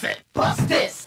Bust it. Bust this.